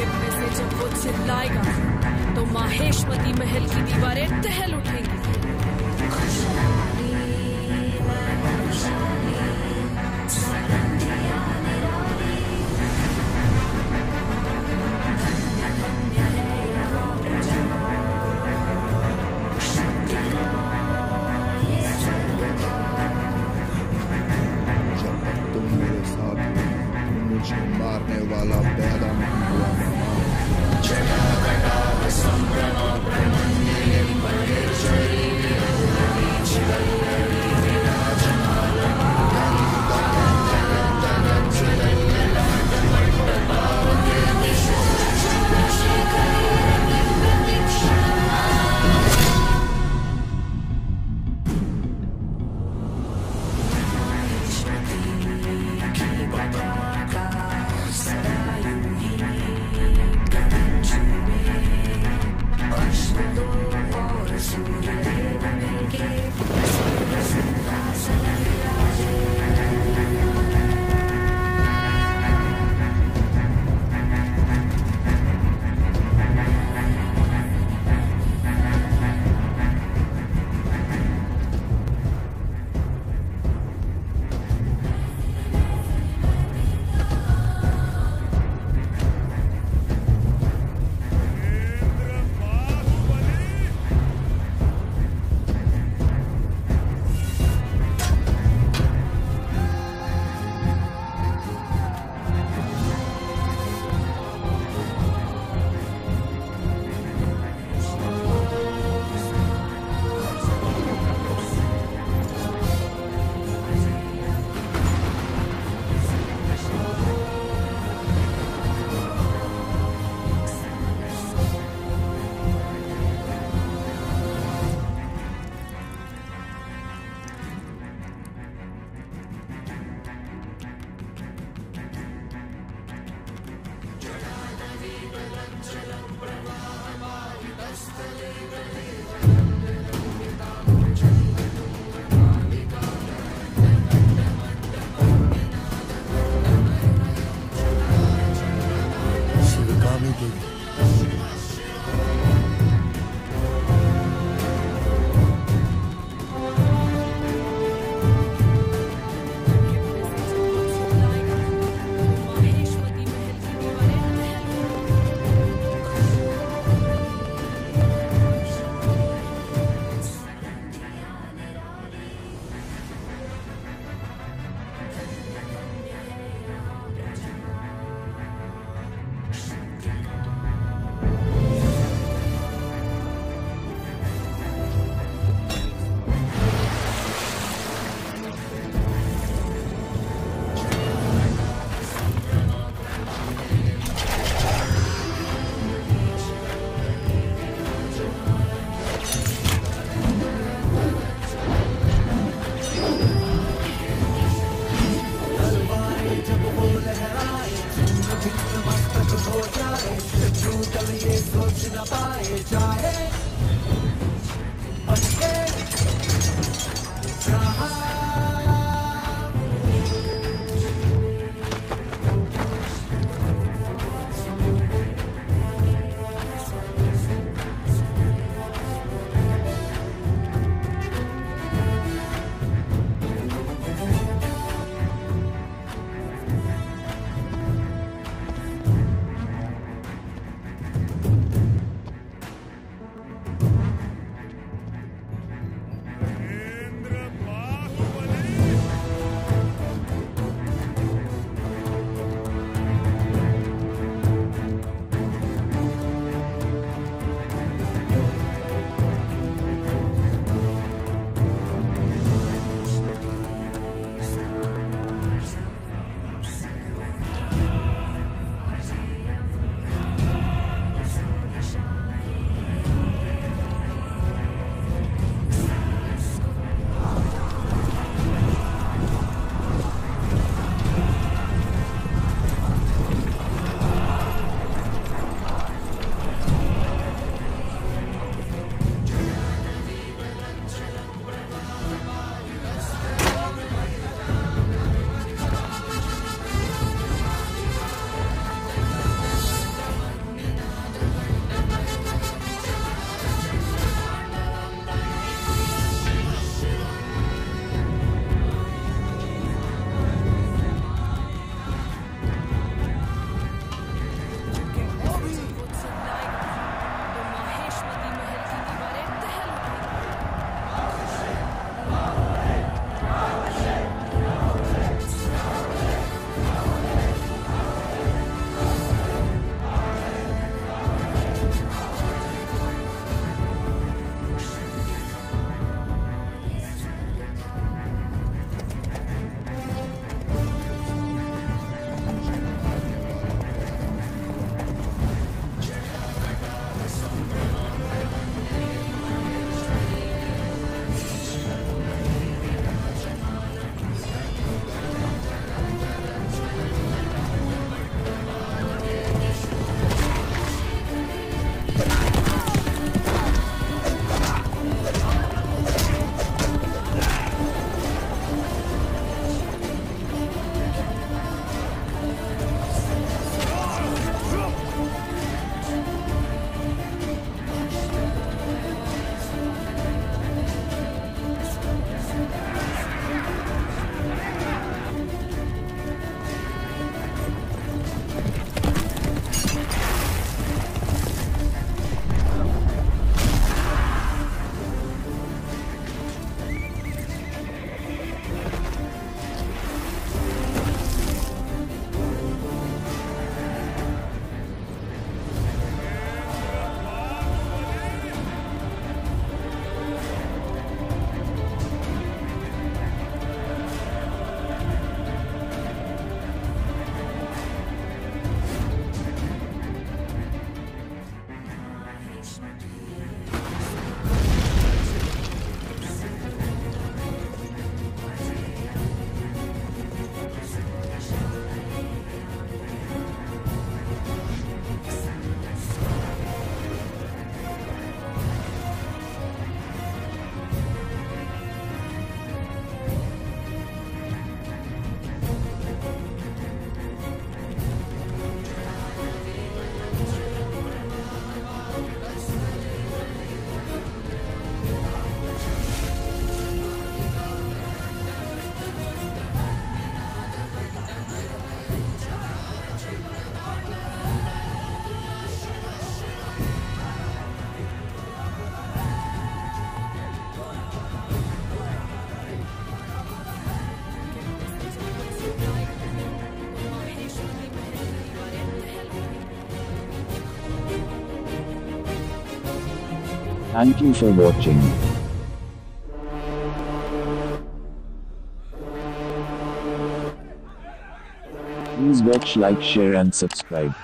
गिप से जब वो चिल्लाएगा तो माहेश्वती महल की दीवारें टहल उठेंगी खुशहाली खुशहाली Shiva Devi. Thank you for watching. Please watch, like, share and subscribe.